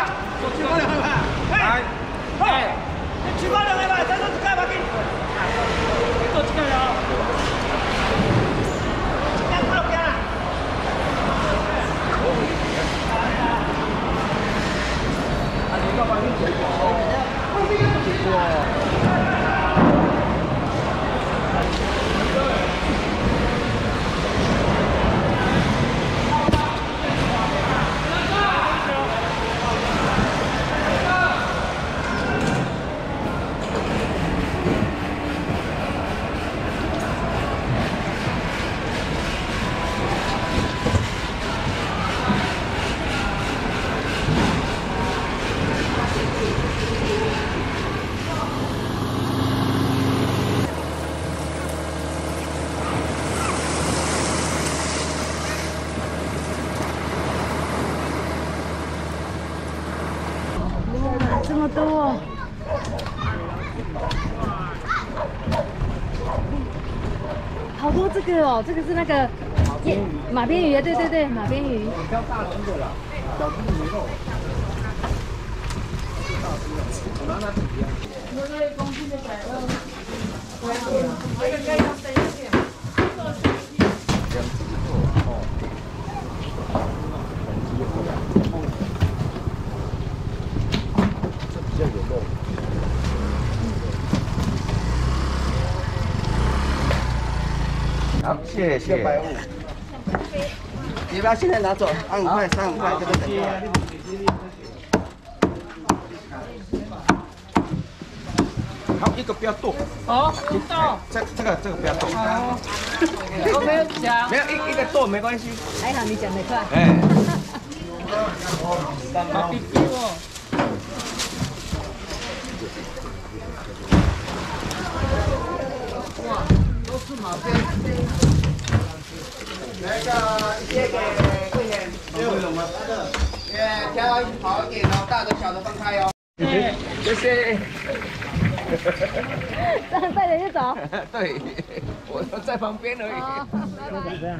了，举报两个吧？哎，哎，你去过两个吧？再做几个吧？给，做几个了？两个边了。啊，你干嘛？你去过？哇！这么多，好多这个哦，这个是那个马鞭鱼啊，对对对，马鞭鱼。比较大只的啦，小只的没肉。我拿那几样。那一公斤的百二。这个该要三片。好，谢谢。你不要现在拿走，二五块、三五块这个等价。好，一个不要动。好，不动。这这个这个不要动。好。我没有讲。没有一一个剁没关系。还好你讲得快。哎。好，比比哦。哇，都是马鞭。那个借给桂莲，没有了吗？好一点哦，大的小的分开哦。谢谢。带带人就走。对，我在旁边而已拜拜。